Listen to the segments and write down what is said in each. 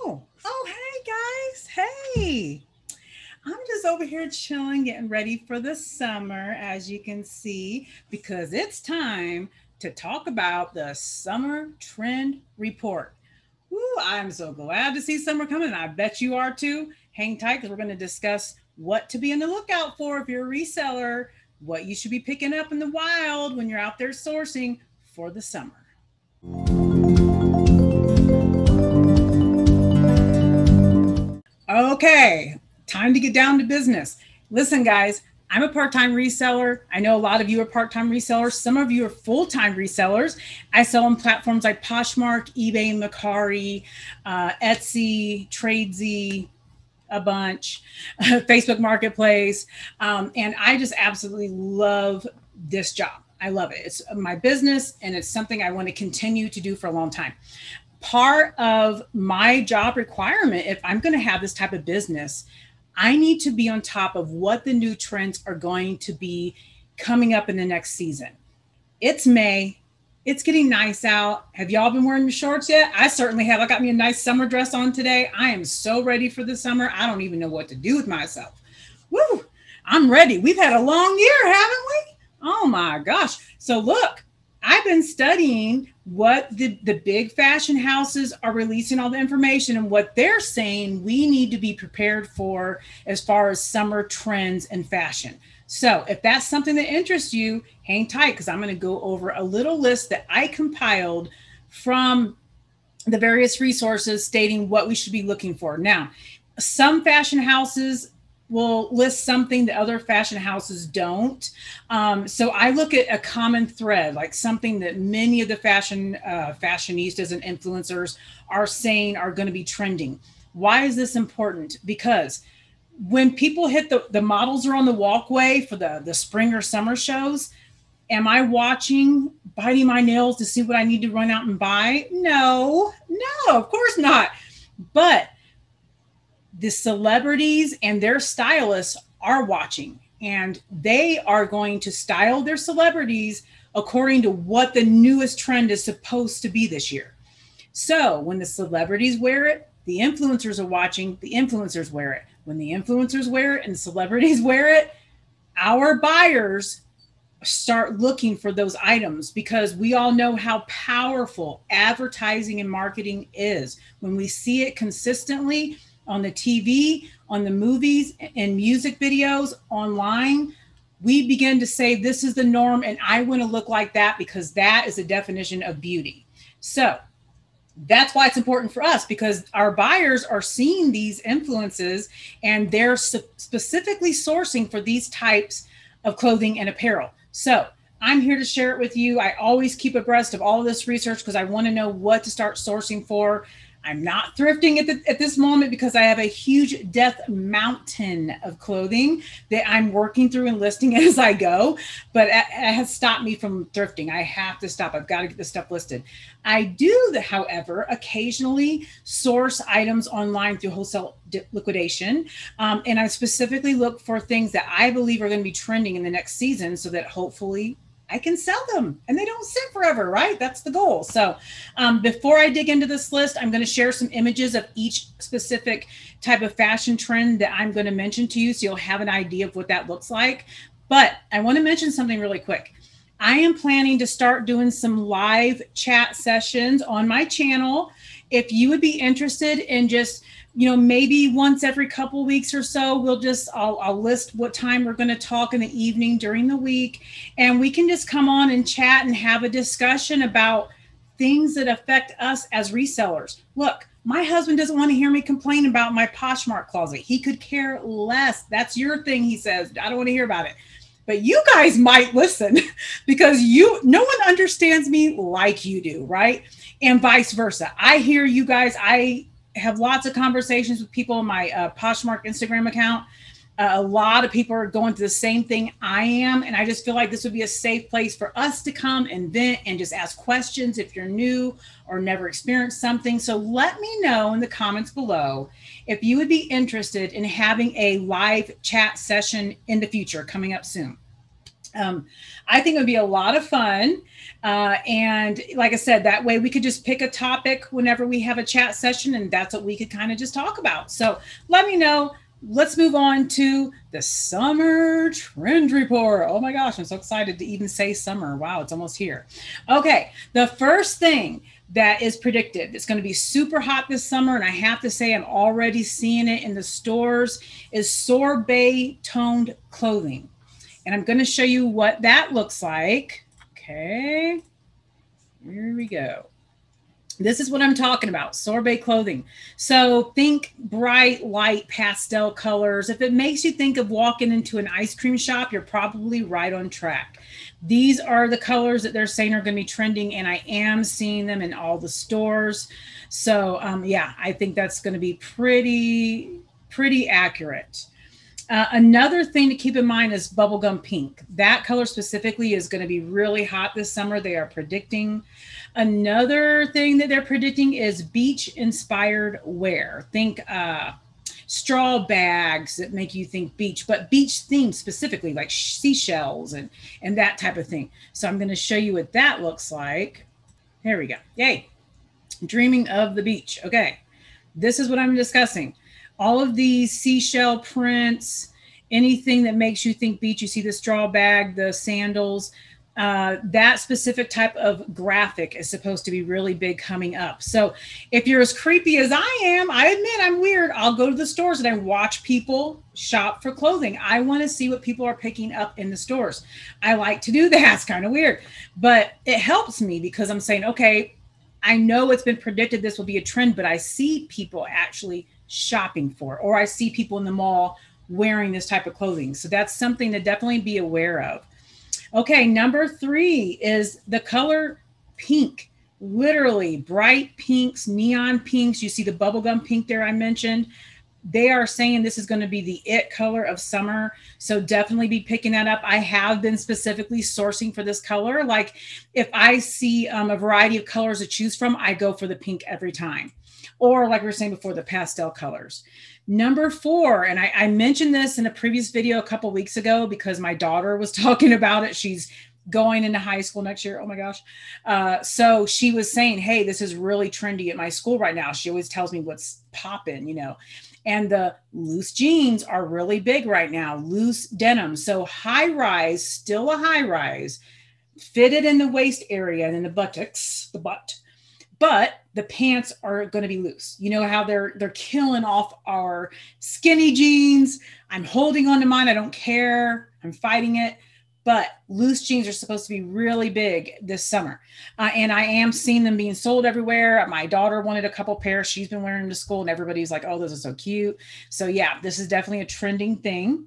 Oh, oh, hey guys. Hey. I'm just over here chilling, getting ready for the summer, as you can see, because it's time to talk about the summer trend report. Ooh, I'm so glad to see summer coming. I bet you are too. Hang tight because we're going to discuss what to be on the lookout for if you're a reseller, what you should be picking up in the wild when you're out there sourcing for the summer. Okay, time to get down to business. Listen, guys, I'm a part time reseller. I know a lot of you are part time resellers. Some of you are full time resellers. I sell on platforms like Poshmark, eBay, Mercari, uh, Etsy, Tradesy, a bunch, Facebook Marketplace. Um, and I just absolutely love this job. I love it. It's my business and it's something I want to continue to do for a long time part of my job requirement, if I'm going to have this type of business, I need to be on top of what the new trends are going to be coming up in the next season. It's May. It's getting nice out. Have y'all been wearing your shorts yet? I certainly have. I got me a nice summer dress on today. I am so ready for the summer. I don't even know what to do with myself. Woo! I'm ready. We've had a long year, haven't we? Oh my gosh. So look, I've been studying what the, the big fashion houses are releasing all the information and what they're saying we need to be prepared for as far as summer trends and fashion. So, if that's something that interests you, hang tight because I'm going to go over a little list that I compiled from the various resources stating what we should be looking for. Now, some fashion houses will list something that other fashion houses don't. Um, so I look at a common thread, like something that many of the fashion uh, fashionistas and influencers are saying are going to be trending. Why is this important? Because when people hit the the models are on the walkway for the the spring or summer shows, am I watching, biting my nails to see what I need to run out and buy? No, no, of course not. But the celebrities and their stylists are watching and they are going to style their celebrities according to what the newest trend is supposed to be this year. So when the celebrities wear it, the influencers are watching, the influencers wear it. When the influencers wear it and the celebrities wear it, our buyers start looking for those items because we all know how powerful advertising and marketing is. When we see it consistently, on the TV, on the movies and music videos, online, we begin to say this is the norm and I want to look like that because that is the definition of beauty. So that's why it's important for us because our buyers are seeing these influences and they're specifically sourcing for these types of clothing and apparel. So I'm here to share it with you. I always keep abreast of all of this research because I want to know what to start sourcing for. I'm not thrifting at, the, at this moment because I have a huge death mountain of clothing that I'm working through and listing as I go. But it, has stopped me from thrifting. I have to stop. I've got to get this stuff listed. I do, however, occasionally source items online through wholesale liquidation. Um, and I specifically look for things that I believe are going to be trending in the next season so that hopefully I can sell them and they don't sit forever, right? That's the goal. So, um, before I dig into this list, I'm going to share some images of each specific type of fashion trend that I'm going to mention to you so you'll have an idea of what that looks like. But I want to mention something really quick. I am planning to start doing some live chat sessions on my channel. If you would be interested in just you know maybe once every couple weeks or so we'll just I'll, I'll list what time we're going to talk in the evening during the week. And we can just come on and chat and have a discussion about things that affect us as resellers. Look my husband doesn't want to hear me complain about my poshmark closet. He could care less. That's your thing he says. I don't want to hear about it. But you guys might listen because you no one understands me like you do right? And vice versa. I hear you guys. I have lots of conversations with people on my uh, Poshmark Instagram account. Uh, a lot of people are going through the same thing I am. And I just feel like this would be a safe place for us to come and vent and just ask questions if you're new or never experienced something. So let me know in the comments below if you would be interested in having a live chat session in the future coming up soon. Um, I think it would be a lot of fun. Uh, and like I said, that way we could just pick a topic whenever we have a chat session, and that's what we could kind of just talk about. So let me know. Let's move on to the summer trend report. Oh my gosh, I'm so excited to even say summer. Wow, it's almost here. Okay, the first thing that is predicted. It's going to be super hot this summer, and I have to say, I'm already seeing it in the stores. Is sorbet toned clothing, and I'm going to show you what that looks like. Okay, here we go. This is what I'm talking about sorbet clothing. So think bright, light pastel colors. If it makes you think of walking into an ice cream shop, you're probably right on track. These are the colors that they're saying are going to be trending, and I am seeing them in all the stores. So, um, yeah, I think that's going to be pretty, pretty accurate. Uh, another thing to keep in mind is bubblegum pink. That color specifically is going to be really hot this summer. They are predicting. Another thing that they're predicting is beach inspired wear. Think uh, straw bags that make you think beach, but beach themed specifically, like seashells and and that type of thing. So I'm going to show you what that looks like. Here we go. Yay! Dreaming of the beach. Okay, this is what I'm discussing. All of these seashell prints, anything that makes you think beach. You see the straw bag, the sandals uh, that specific type of graphic is supposed to be really big coming up. So if you're as creepy as I am, I admit I'm weird. I'll go to the stores and I watch people shop for clothing. I want to see what people are picking up in the stores. I like to do that. It's kind of weird, but it helps me because I'm saying, okay, I know it's been predicted this will be a trend, but I see people actually shopping for, or I see people in the mall wearing this type of clothing. So that's something to definitely be aware of. Okay, number three is the color pink. Literally bright pinks, neon pinks. You see the bubblegum pink there I mentioned. They are saying this is going to be the it color of summer. So definitely be picking that up. I have been specifically sourcing for this color. Like if I see um, a variety of colors to choose from, I go for the pink every time. Or like we were saying before, the pastel colors. Number four, and I, I mentioned this in a previous video a couple weeks ago because my daughter was talking about it. She's going into high school next year. Oh my gosh. Uh, so she was saying, Hey, this is really trendy at my school right now. She always tells me what's popping, you know. And the loose jeans are really big right now, loose denim. So high rise, still a high rise, fitted in the waist area and in the buttocks, the butt but the pants are going to be loose. You know how they're they're killing off our skinny jeans. I'm holding on to mine. I don't care. I'm fighting it. But loose jeans are supposed to be really big this summer, uh, and I am seeing them being sold everywhere. My daughter wanted a couple pairs. She's been wearing them to school, and everybody's like, "Oh, those are so cute." So yeah, this is definitely a trending thing.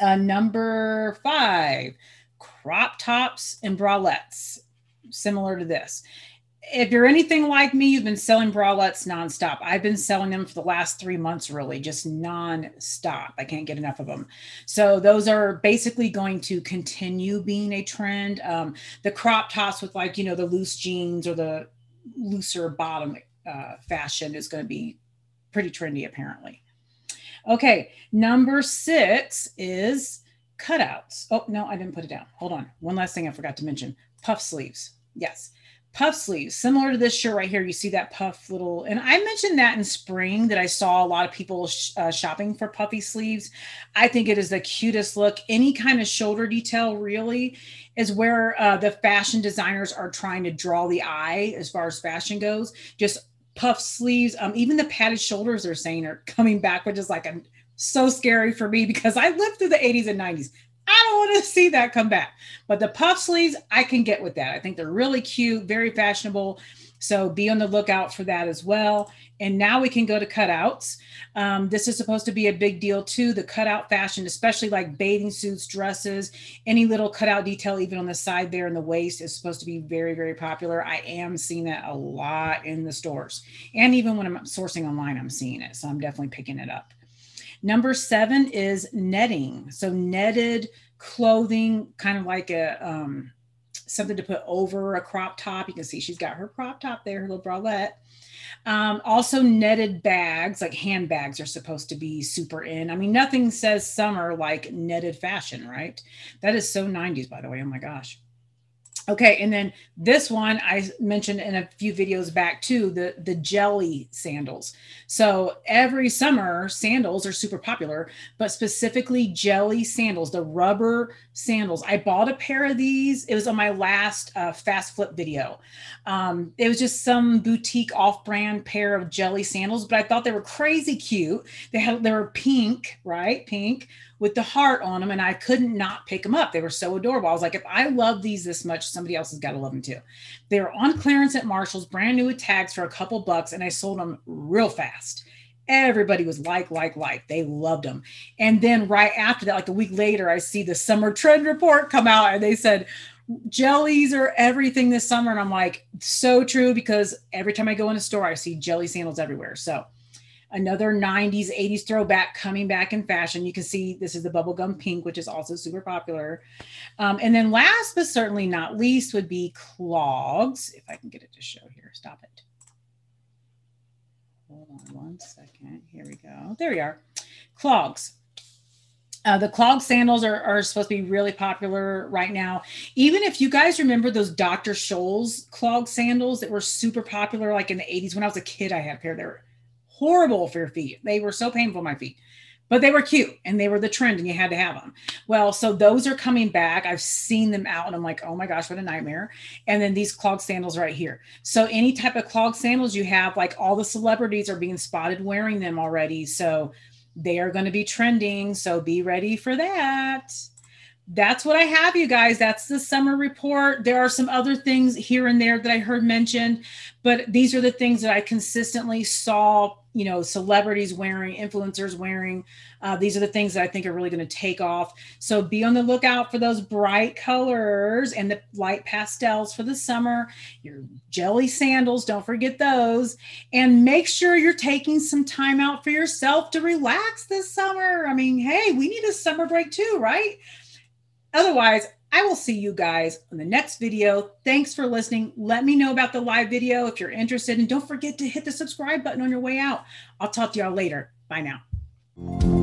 Uh, number five, crop tops and bralettes, similar to this if you're anything like me, you've been selling bralettes nonstop. I've been selling them for the last three months, really, just nonstop. I can't get enough of them. So those are basically going to continue being a trend. Um, the crop tops with like you know the loose jeans or the looser bottom uh, fashion is going to be pretty trendy, apparently. Okay, number six is cutouts. Oh no, I didn't put it down. Hold on. One last thing I forgot to mention: puff sleeves. Yes puff sleeves. Similar to this shirt right here you see that puff little and i mentioned that in spring that i saw a lot of people sh- uh, shopping for puffy sleeves. I think it is the cutest look. Any kind of shoulder detail really is where uh, the fashion designers are trying to draw the eye as far as fashion goes. Just puff sleeves um, even the padded shoulders they're saying are coming back which is like a so scary for me because I lived through the 80s and 90s. I don't want to see that come back. But the puff sleeves, I can get with that. I think they're really cute, very fashionable. So be on the lookout for that as well. And now we can go to cutouts. Um, this is supposed to be a big deal too. The cutout fashion, especially like bathing suits, dresses, any little cutout detail, even on the side there in the waist, is supposed to be very, very popular. I am seeing that a lot in the stores. And even when I'm sourcing online, I'm seeing it. So I'm definitely picking it up. Number seven is netting. So netted clothing, kind of like a um, something to put over a crop top. You can see she's got her crop top there, her little bralette. Um, also, netted bags, like handbags, are supposed to be super in. I mean, nothing says summer like netted fashion, right? That is so 90s, by the way. Oh my gosh. Okay, and then this one I mentioned in a few videos back too, the the jelly sandals. So every summer sandals are super popular, but specifically jelly sandals, the rubber sandals. I bought a pair of these. It was on my last uh, fast flip video. Um, it was just some boutique off-brand pair of jelly sandals, but I thought they were crazy cute. They had they were pink, right? Pink with the heart on them and I couldn't not pick them up. They were so adorable. I was like, if I love these this much, somebody else has got to love them too. They were on clearance at Marshalls, brand new with tags for a couple bucks, and I sold them real fast. Everybody was like, like, like. They loved them. And then right after that, like a week later, I see the summer trend report come out and they said, jellies are everything this summer. And I'm like, so true because every time I go in a store, I see jelly sandals everywhere. So another 90s 80s throwback coming back in fashion. You can see this is the bubblegum pink which is also super popular. Um, and then last but certainly not least would be clogs. If i can get it to show here stop it. Hold on one second. Here we go. There we are. Clogs. Uh, the clog sandals are, are supposed to be really popular right now. Even if you guys remember those Dr. Scholl's clog sandals that were super popular, like in the 80s, when I was a kid, I had a pair. They were horrible for your feet. They were so painful, my feet, but they were cute and they were the trend and you had to have them. Well, so those are coming back. I've seen them out and I'm like, oh my gosh, what a nightmare. And then these clog sandals right here. So any type of clog sandals you have, like all the celebrities are being spotted wearing them already. So they are going to be trending. So be ready for that that's what I have, you guys. That's the summer report. There are some other things here and there that I heard mentioned, but these are the things that I consistently saw, you know, celebrities wearing, influencers wearing. Uh, these are the things that I think are really going to take off. So be on the lookout for those bright colors and the light pastels for the summer. Your jelly sandals, don't forget those. And make sure you're taking some time out for yourself to relax this summer. I mean, hey, we need a summer break too, right? Otherwise, I will see you guys on the next video. Thanks for listening. Let me know about the live video if you're interested. And don't forget to hit the subscribe button on your way out. I'll talk to y'all later. Bye now.